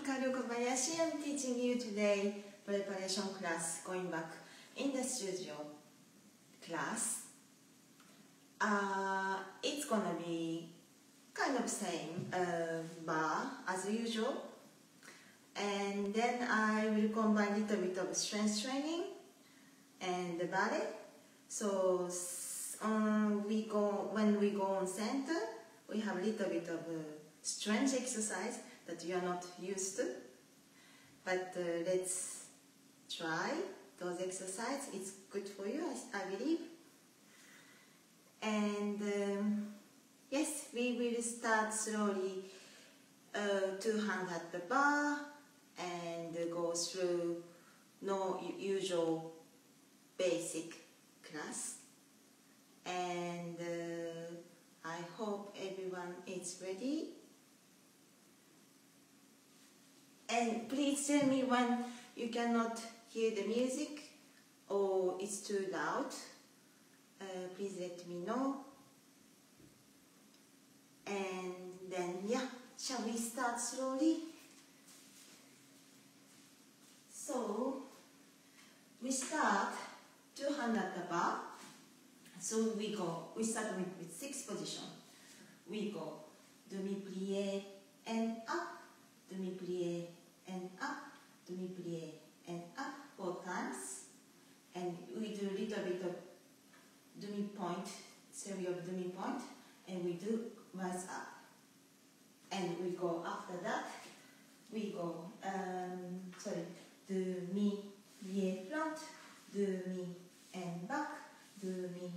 Hikaru Kobayashi. I'm teaching you today preparation class going back in the studio class. Uh, it's gonna be kind of same uh, bar as usual and then I will combine a little bit of strength training and the ballet so um, we go when we go on center we have a little bit of uh, strength exercise that you are not used to but uh, let's try those exercises it's good for you I, I believe and um, yes, we will start slowly uh, two hands at the bar and go through no usual basic class. And uh, I hope everyone is ready. And please tell me when you cannot hear the music or it's too loud. Uh, please let me know. And then, yeah, shall we start slowly? So, we start two hand at the bar. So we go, we start with, with six position. We go demi-plié and up, demi-plié and up, demi-plié and up four times. And we do a little bit of demi point, series of demi point, and we do rise up. And we go after that, we go, um, sorry, demi, lié front, demi and back, demi,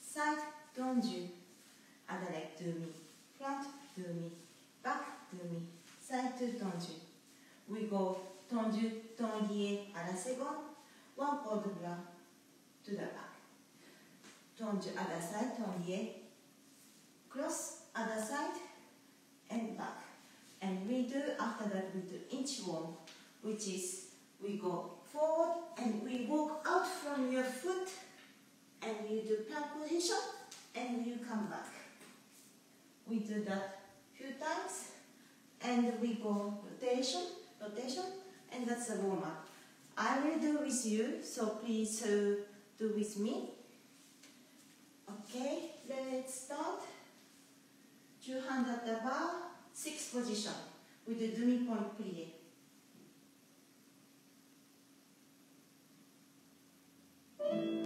side, tendu, other leg, demi, front, demi, back, demi, side to tendu. We go tendu, tendu à la seconde, one port de bras to the back tendu other side, tendu, cross other side and back. And we do, after that we do inchworm, which is we go forward and we walk out from your foot and you do plank position and you come back. We do that few times and we go rotation, rotation and that's a warm up. I will do with you, so please uh, do with me. Okay, let's start. Two hands at the bar, six position with the demi-point plié. Two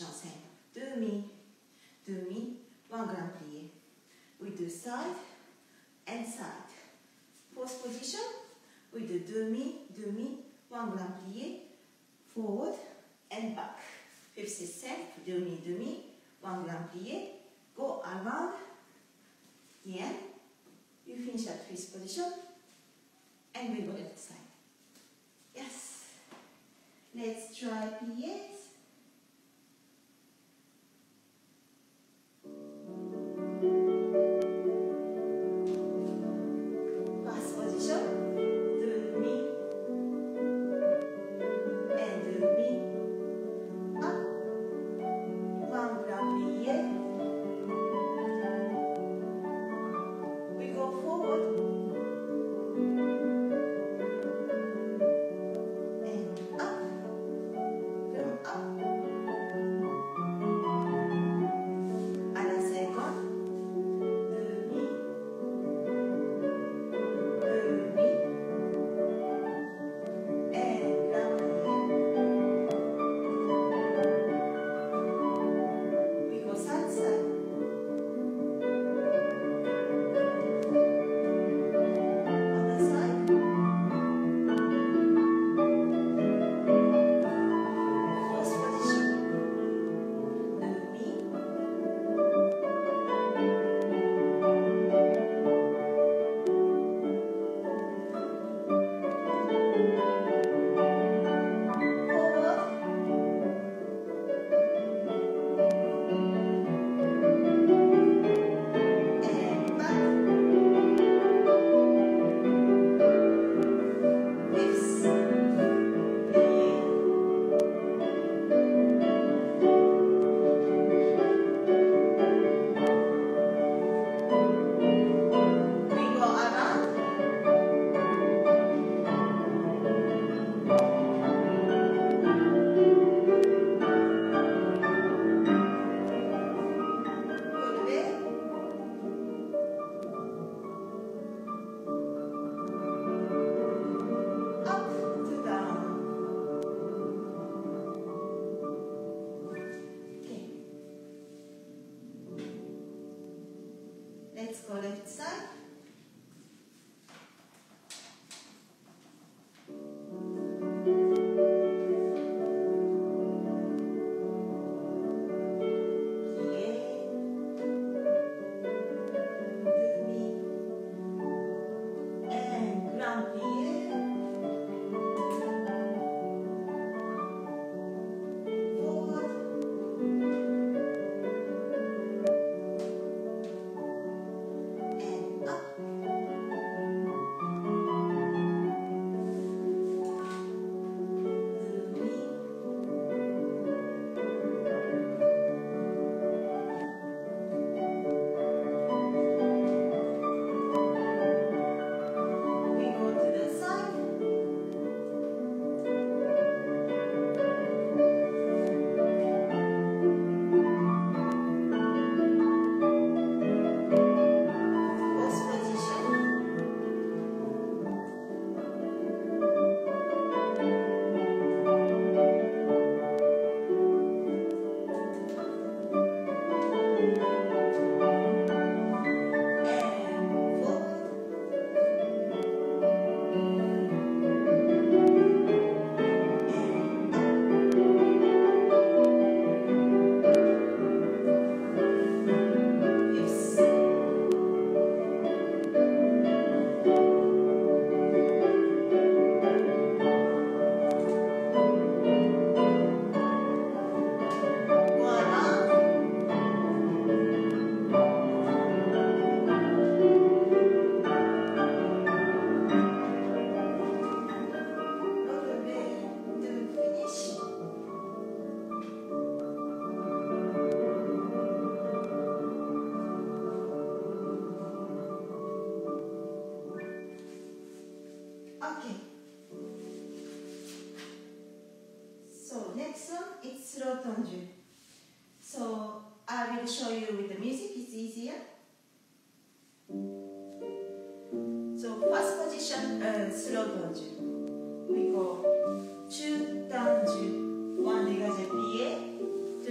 Position, same. Demi, do me, one grand plie. We do side and side. Fourth position, we do demi, do me, one grand plie, forward and back. Fifth is same, demi, do me, one grand plie, go around, again. You finish at fifth position, and we go left side. Yes. Let's try plies.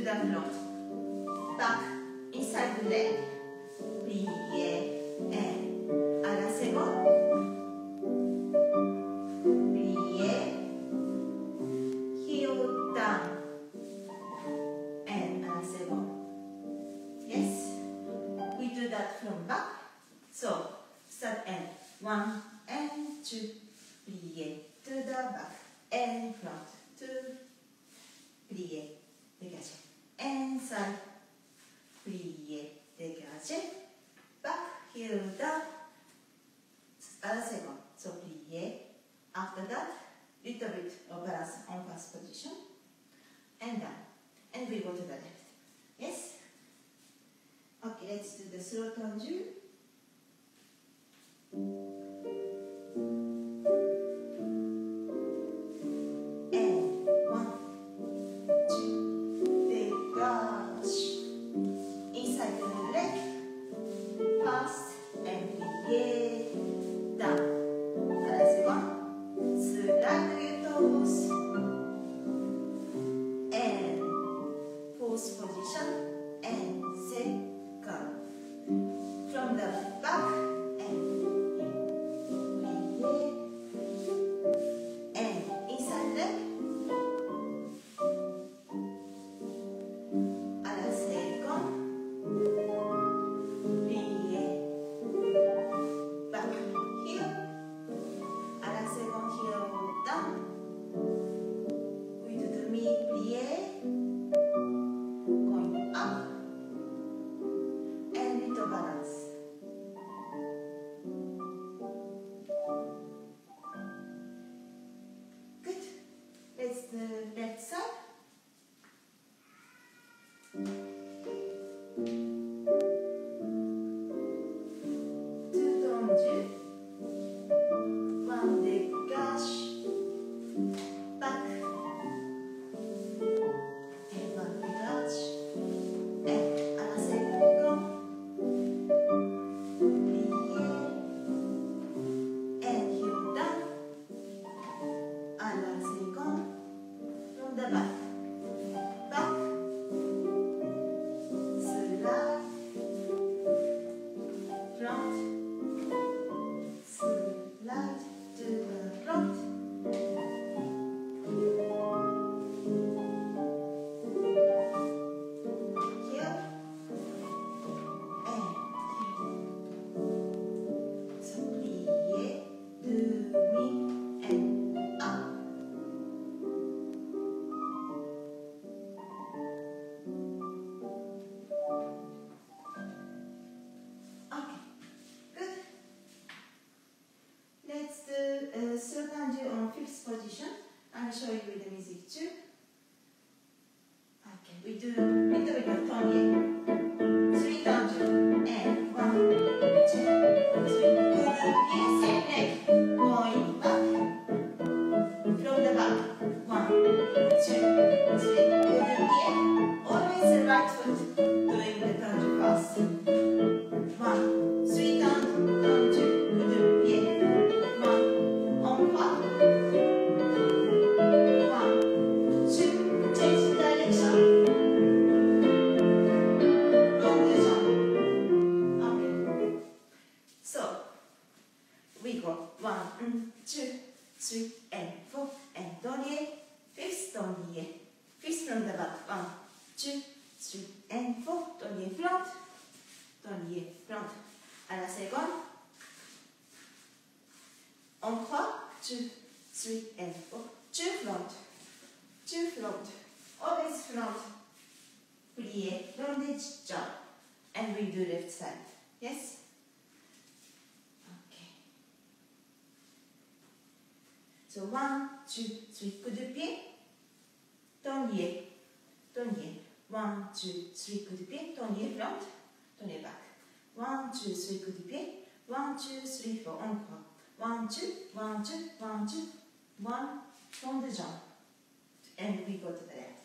Back, inside the leg. position. I'll show you with the music too. Okay, we do a little bit of tongue one from the jump and we go to the left.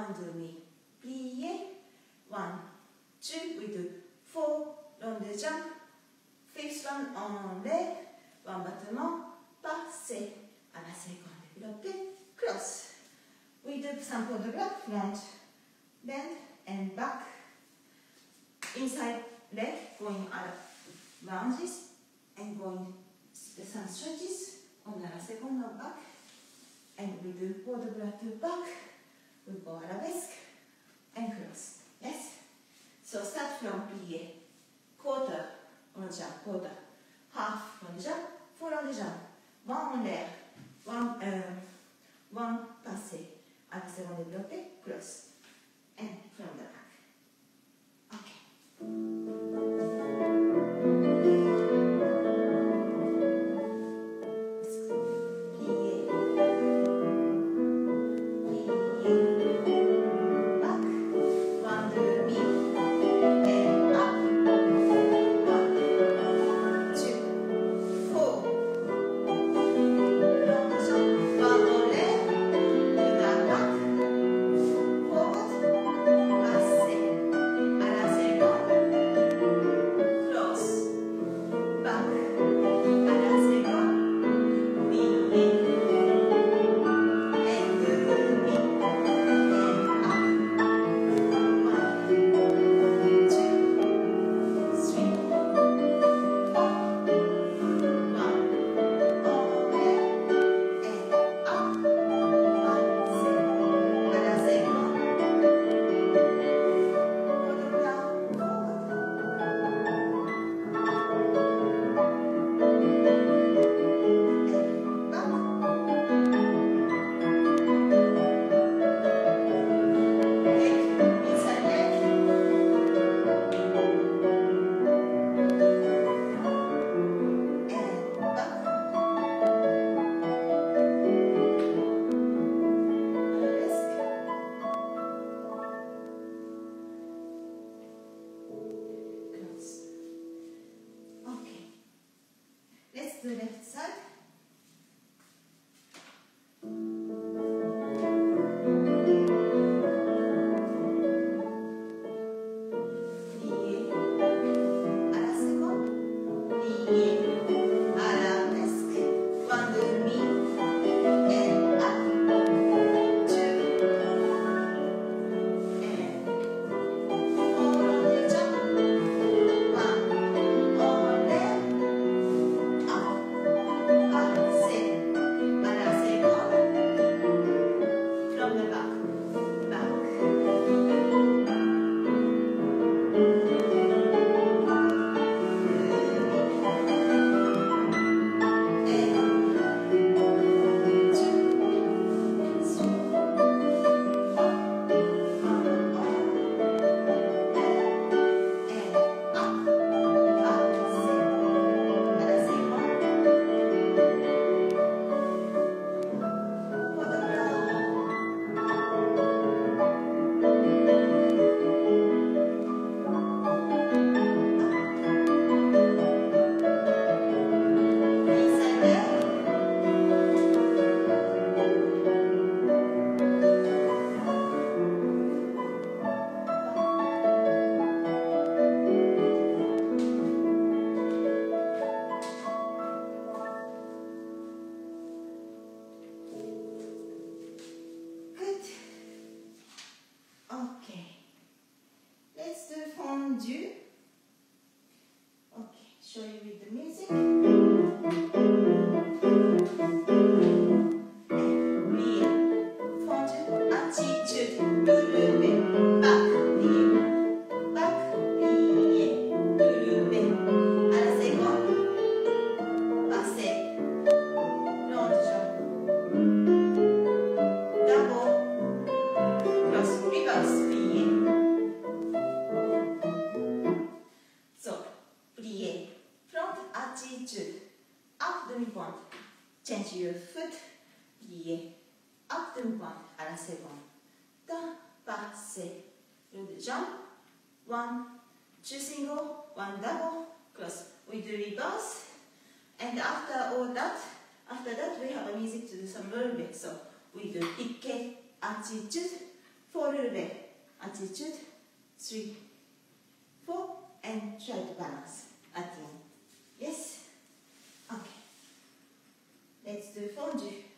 one, demi, plié, one, two, we do. Four, longue jump, fifth one on leg, one battement, passé, à la seconde développée, cross. We do some for the block, front, bend and back, inside leg, going out lunges and going some stretches. On the second back. And we do quarter breath to back we go arabesque and cross. Yes? So start from plie, quarter on the jump, quarter, half on the jump, full on the jump, one on l'air, one, euh, one passé, avec second développé, cross, and from the back. Okay. change your foot, plié, up to one, à la seconde. D'un passé, le de jump, one, two single, one double, close. We do reverse, and after all that, after that we have a music to do some rulbe. So we do ikke, attitude, four rulbe, attitude, three, four, and try to balance at the end. Yes? It's de.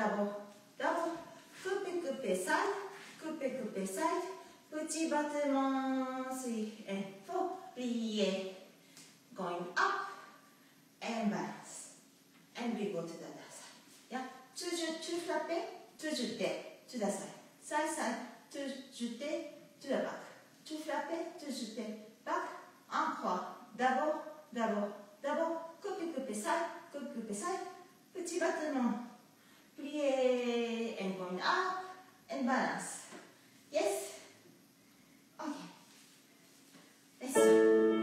D'abord, d'abord, couper, couper, side, couper, couper, side, petit battement, 3 and 4, going up, and balance, and we go to the other side, yeah, toujours tu toujours to the side, side, side, toujours to the back, tu toujours back, encore, d'abord, d'abord, d'abord, couper, couper, side, petit battement, plie and going up and ah, balance. Yes? Okay. Let's do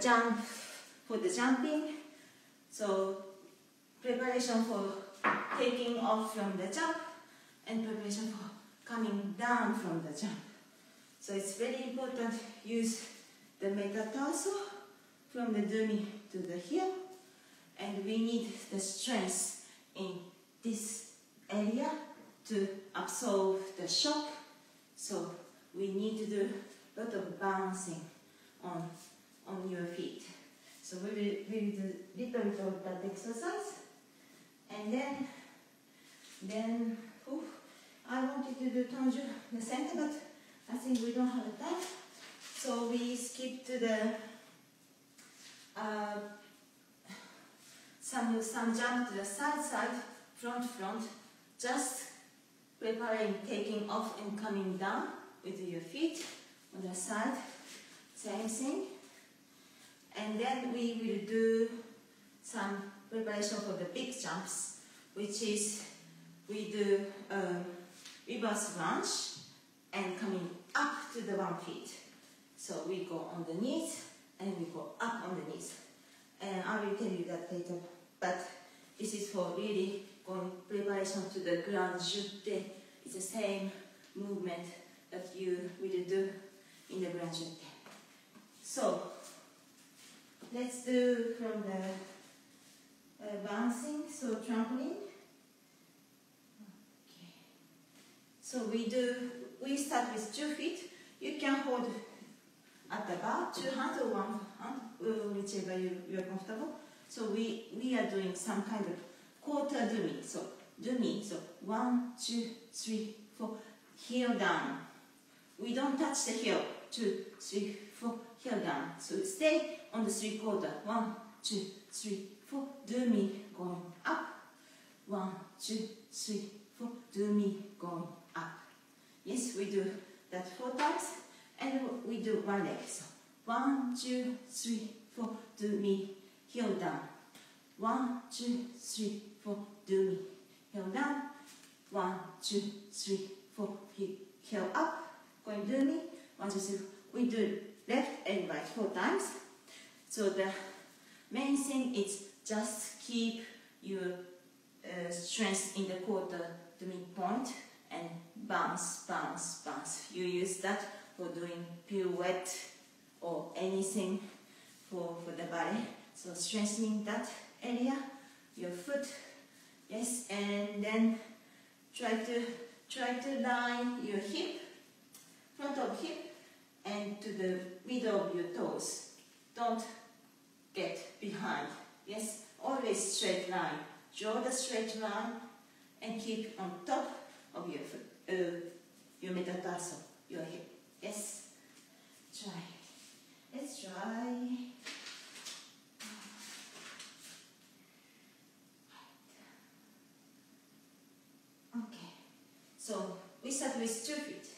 jump, for the jumping. So preparation for taking off from the jump and preparation for coming down from the jump. So it's very important use the metatarsal from the demi to the heel and we need the strength in this area to absorb the shock. So we need to do a lot of bouncing on, on your feet. So we will, we will do little bit of that exercise. And then, then, oof, I wanted to do tendu the center, but I think we don't have time. So we skip to the uh, some, some jump to the side, side, front, front, just preparing, taking off and coming down with your feet on the side, same thing. And then we will do some preparation for the big jumps, which is we do um, reverse lunge and coming up to the one feet. So we go on the knees and we go up on the knees. And I will tell you that later but this is for really going preparation to the grand jeté. It's the same movement that you will do in the grand jeté. So, let's do from the uh, bouncing, so trampoline. Okay. So we do, we start with two feet. You can hold at the bar, two hands or one hand, whichever you, you are comfortable. So we, we are doing some kind of quarter demi. So demi. So one, two, three, four. Heel down. We don't touch the heel. Two, three, four. Heel down. So stay on the three quarter. One, two, three, four. Demi going up. One, two, three, four. Demi going up. Yes, we do that four times. And we do one leg. So one, two, three, four. Demi heel down. One, two, three, four, demi. Heel down. One, two, three, four, heel up. Going demi. One, two, three. We do left and right four times. So the main thing is just keep your uh, strength in the quarter to midpoint and bounce, bounce, bounce. You use that for doing pirouette or anything for, for the body. So strengthening that area, your foot, yes, and then try to try to line your hip, front of hip, and to the middle of your toes. Don't get behind. Yes, always straight line. Draw the straight line and keep on top of your uh, your metatarsal, your hip. Yes, try. Let's try. Okay, so we start with two feet.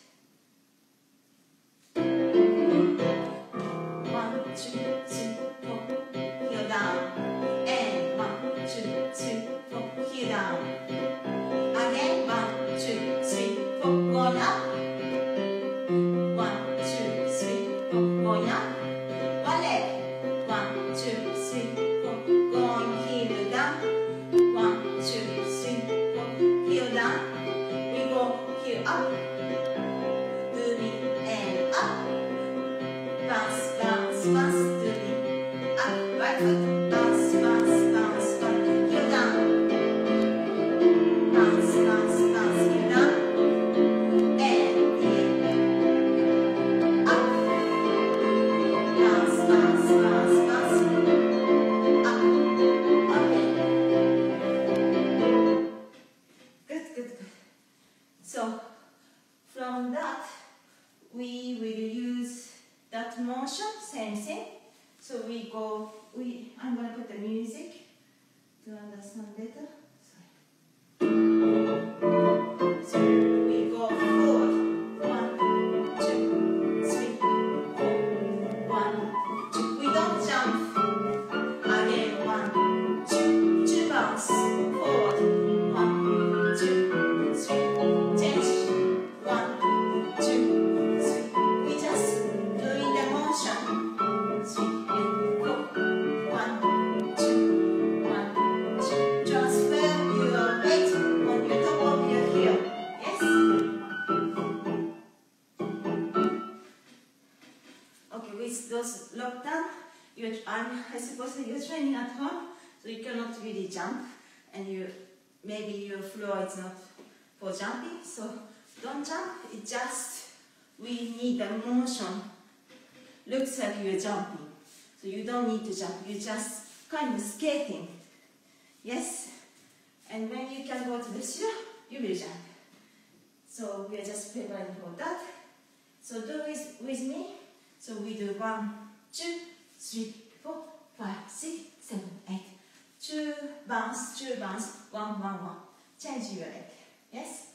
It's not for jumping, so don't jump, it's just we need the motion. Looks like you're jumping. So you don't need to jump, you're just kind of skating. Yes? And when you can go to the shore, you will jump. So we are just preparing for that. So do this with me. So we do one, two, three, four, five, six, seven, eight. Two bounce, two bounce, one, one, one change you like. Yes?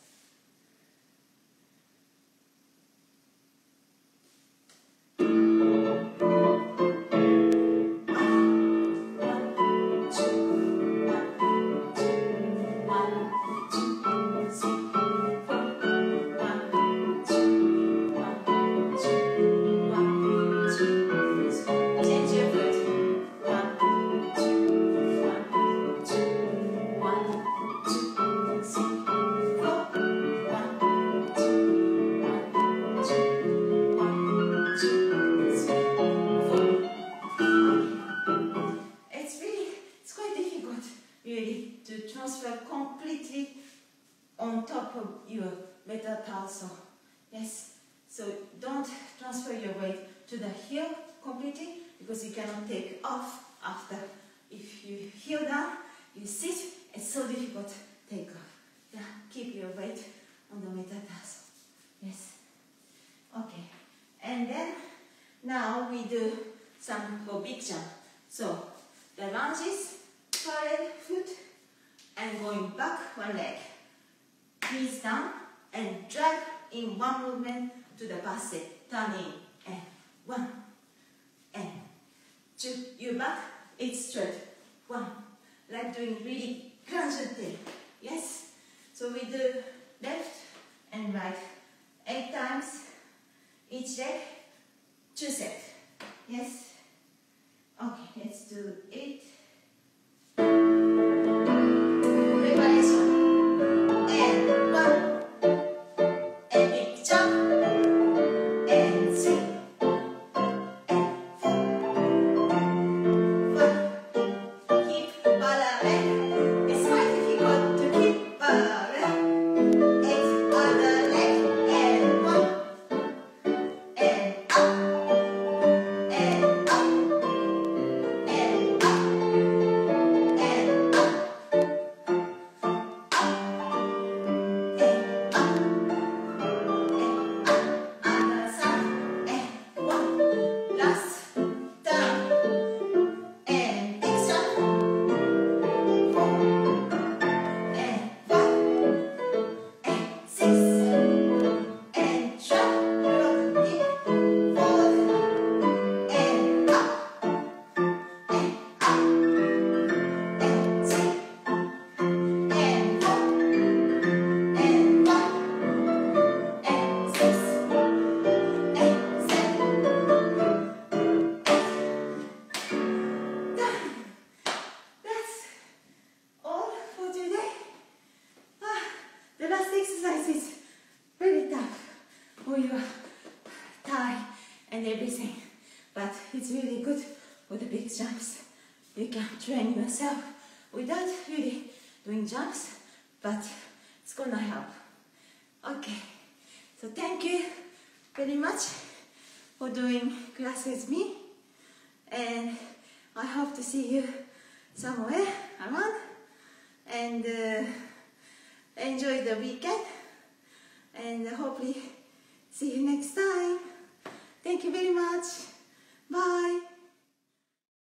Train